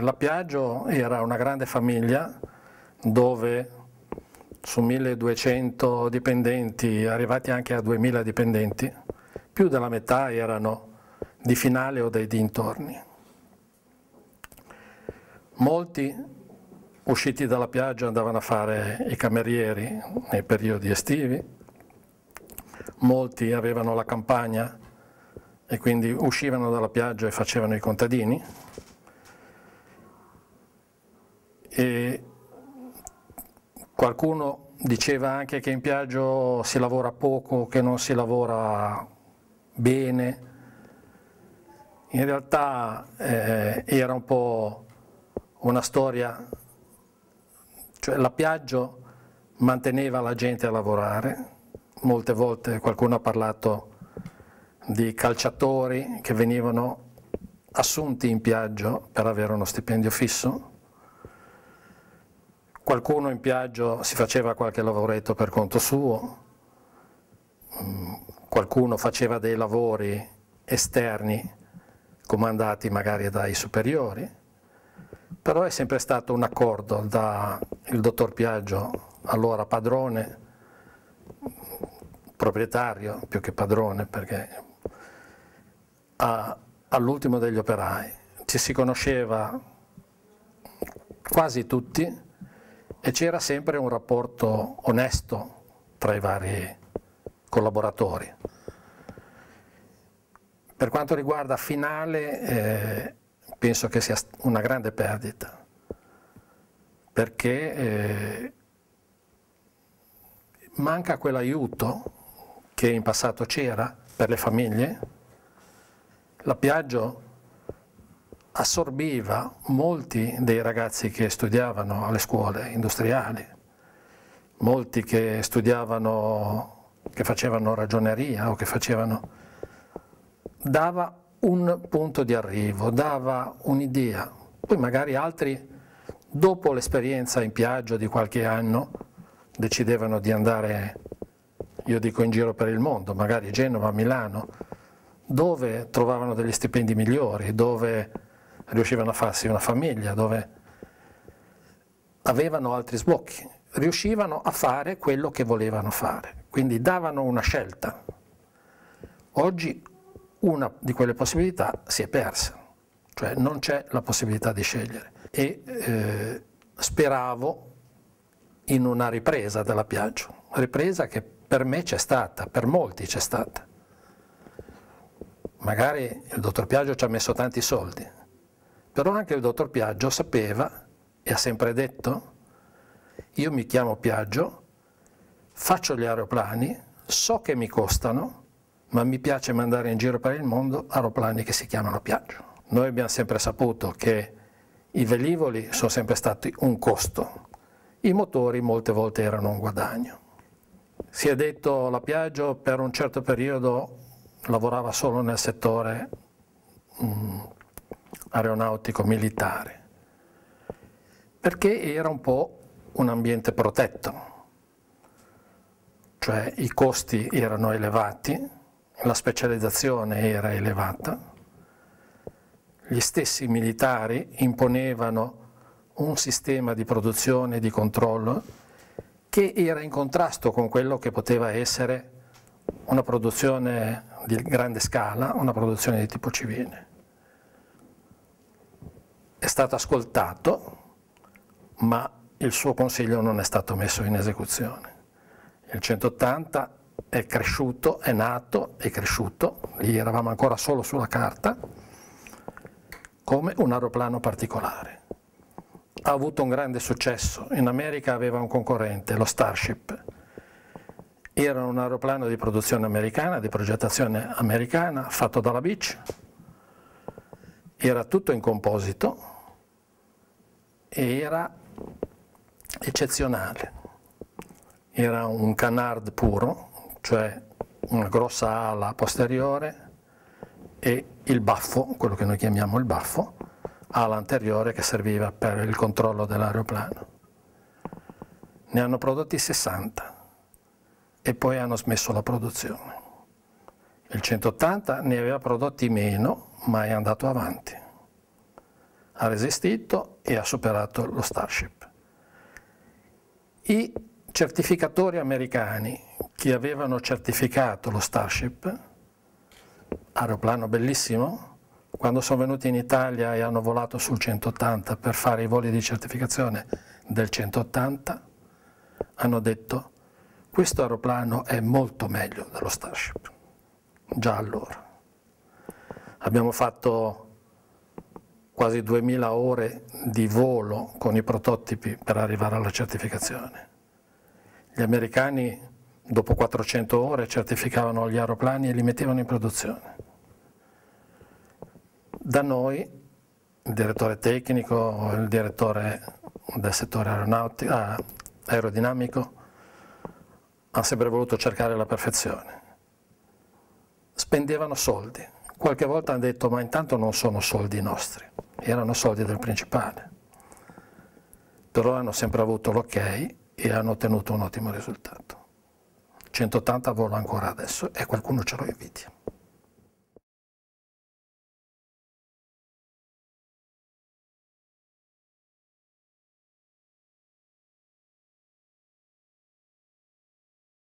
La Piaggio era una grande famiglia dove su 1200 dipendenti, arrivati anche a 2000 dipendenti, più della metà erano di finale o dei dintorni. Molti usciti dalla Piaggio andavano a fare i camerieri nei periodi estivi, molti avevano la campagna e quindi uscivano dalla Piaggio e facevano i contadini, E qualcuno diceva anche che in Piaggio si lavora poco, che non si lavora bene. In realtà eh, era un po' una storia, cioè la Piaggio manteneva la gente a lavorare, molte volte qualcuno ha parlato di calciatori che venivano assunti in Piaggio per avere uno stipendio fisso, qualcuno in Piaggio si faceva qualche lavoretto per conto suo, mm, qualcuno faceva dei lavori esterni comandati magari dai superiori, però è sempre stato un accordo dal dottor Piaggio, allora padrone, proprietario più che padrone perché all'ultimo degli operai ci si conosceva quasi tutti e c'era sempre un rapporto onesto tra i vari collaboratori. Per quanto riguarda finale, eh, penso che sia una grande perdita, perché eh, manca quell'aiuto che in passato c'era per le famiglie. La Piaggio assorbiva molti dei ragazzi che studiavano alle scuole industriali, molti che studiavano, che facevano ragioneria o che facevano... dava un punto di arrivo, dava un'idea, poi magari altri dopo l'esperienza in Piaggio di qualche anno decidevano di andare, io dico in giro per il mondo, magari Genova, Milano, dove trovavano degli stipendi migliori, dove riuscivano a farsi una famiglia, dove avevano altri sbocchi, riuscivano a fare quello che volevano fare, quindi davano una scelta. Oggi una di quelle possibilità si è persa, cioè non c'è la possibilità di scegliere e eh, speravo in una ripresa della Piaggio, ripresa che per me c'è stata, per molti c'è stata. Magari il dottor Piaggio ci ha messo tanti soldi, però anche il dottor Piaggio sapeva e ha sempre detto, io mi chiamo Piaggio, faccio gli aeroplani, so che mi costano, ma mi piace mandare in giro per il mondo aeroplani che si chiamano Piaggio. Noi abbiamo sempre saputo che i velivoli sono sempre stati un costo, i motori molte volte erano un guadagno. Si è detto la Piaggio per un certo periodo lavorava solo nel settore mm, aeronautico militare, perché era un po' un ambiente protetto, cioè i costi erano elevati, la specializzazione era elevata, gli stessi militari imponevano un sistema di produzione e di controllo che era in contrasto con quello che poteva essere una produzione di grande scala, una produzione di tipo civile è stato ascoltato, ma il suo consiglio non è stato messo in esecuzione. Il 180 è cresciuto, è nato, è cresciuto, lì eravamo ancora solo sulla carta, come un aeroplano particolare. Ha avuto un grande successo, in America aveva un concorrente, lo Starship. Era un aeroplano di produzione americana, di progettazione americana, fatto dalla Beach, era tutto in composito, era eccezionale. Era un canard puro, cioè una grossa ala posteriore e il baffo, quello che noi chiamiamo il baffo, ala anteriore che serviva per il controllo dell'aeroplano. Ne hanno prodotti 60 e poi hanno smesso la produzione. Il 180 ne aveva prodotti meno, ma è andato avanti. Ha resistito e ha superato lo Starship. I certificatori americani che avevano certificato lo Starship, aeroplano bellissimo, quando sono venuti in Italia e hanno volato sul 180 per fare i voli di certificazione del 180, hanno detto questo aeroplano è molto meglio dello Starship, già allora. Abbiamo fatto quasi 2000 ore di volo con i prototipi per arrivare alla certificazione. Gli americani dopo 400 ore certificavano gli aeroplani e li mettevano in produzione. Da noi, il direttore tecnico, il direttore del settore ah, aerodinamico, ha sempre voluto cercare la perfezione. Spendevano soldi. Qualche volta hanno detto ma intanto non sono soldi nostri, erano soldi del principale. Però hanno sempre avuto l'ok e hanno ottenuto un ottimo risultato. 180 vola ancora adesso e qualcuno ce lo invidia.